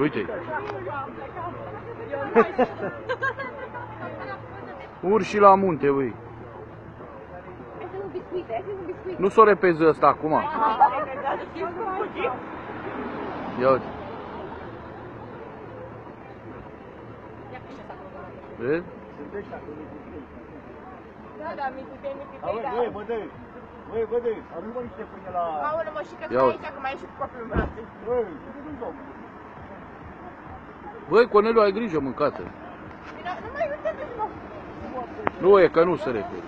Uite. Urși la munte, ui. Este un biscuit, este un biscuit. Nu s-o repezi ăsta acum. Ia uite. Vezi? Da, da, mititei, mititei, Auzi, da. băi, bă, dă Băi, bă, dă Aruncă niște pâine la... Aoleu, mă, și că Ia stai uite. aici, că mai ai și cu copilul în brațe. Băi, nu domn. Băi, Corneliu, ai grijă, mâncată. Nu mai uite-te, mă. Nu e că nu se repede.